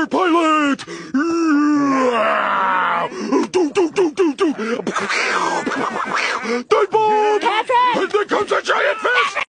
Water pilot! Do, do, do, do, do. Dive bomb! And there comes a giant fish!